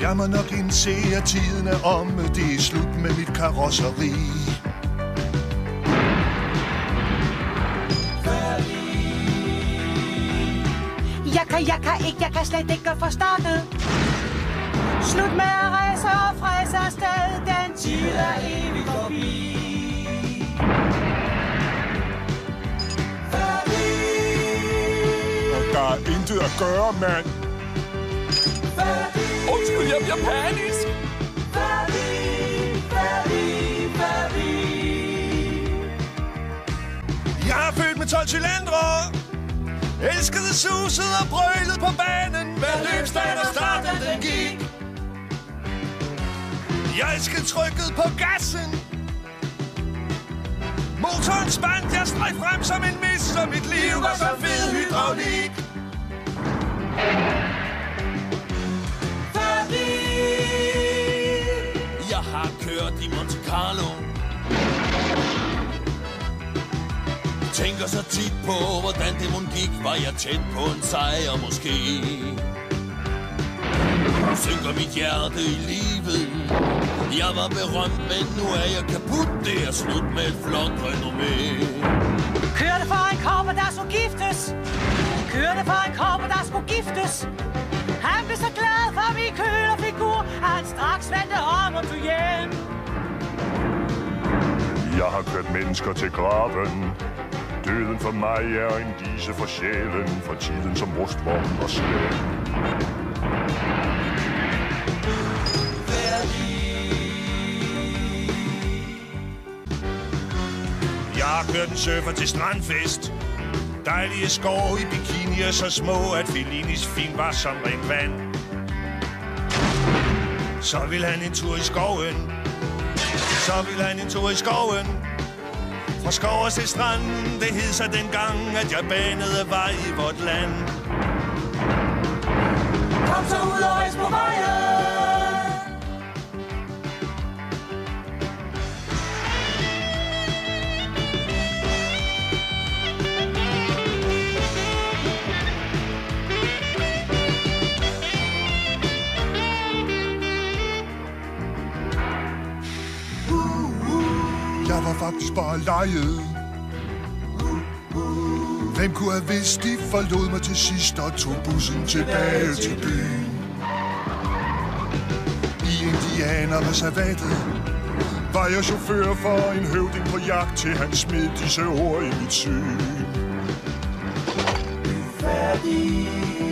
Jeg må nok indse, at tiden er omme. Det er slut med mit karosseri. Jeg kan, jeg kan ikke, jeg kan slet ikke få startet. Slut med at rejse og fræse afsted. Den tid er evigt forbi. Der er intet at gøre, mand. Undskyld, jeg bliver panisk. Jeg er født med 12 cylindre. Elskede suset og brølet på banen. Hver løbsdag, der starten den gik. Jeg elskede trykket på gassen. Motoren spændt, jeg streg frem som en mis, og mit liv var så fed hydraulik. Har kørt i Monte Carlo. Tænker så tit på, hvordan det mon gik. Var jeg tæt på en sejr måske? Nu synker mit hjerte i livet. Jeg var berømt, men nu er jeg kaput. Det er slut med et flot renommé. Kørte for en kommer, der skulle giftes. Kørte for en kommer, der skulle giftes. Han blev så glad for at vi at Jeg har kørt mennesker til graven. Døden for mig er en dise for sjælen, for tiden som rustvogn og slæb. Jeg har kørt en surfer til strandfest. Dejlige skove i bikinier så små, at Fellinis fin var som rent vand. Så vil han en tur i skoven. Så vil han en tur i skoven. Fra skov til strand, det hed sig dengang, at jeg banede vej i vort land. Var faktisk bare lejet. Hvem kunne have vidst, de forlod mig til sidst og tog bussen tilbage til byen. I indianerreservatet var jeg chauffør for en høvding på jagt til han smed disse ord i mit syn. Færdig.